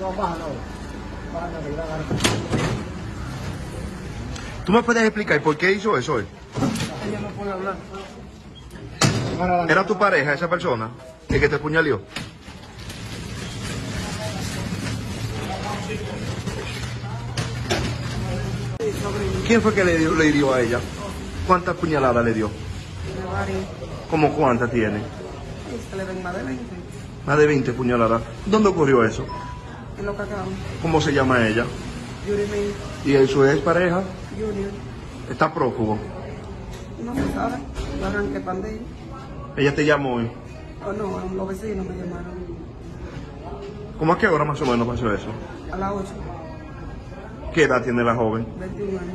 No, bájalo. Bájalo, que la ¿Tú me puedes explicar por qué hizo eso él? Ella no puede hablar. ¿Era tu pareja esa persona? ¿El que te puñaleó? ¿Quién fue que le dio, le dio a ella? ¿Cuántas puñaladas le dio? ¿Cómo cuántas tiene? Se le ven más de 20 Más de 20 puñaladas. ¿Dónde ocurrió eso? Lo acabamos. ¿Cómo se llama ella? Yuri May ¿Y él, su ex pareja? Junior. Está prófugo. No se sabe. Yo arranqué pandilla. Ella te llamó hoy. O no, los vecinos me llamaron. ¿Cómo a qué hora más o menos pasó eso? A las 8, ¿Qué edad tiene la joven? 21 años.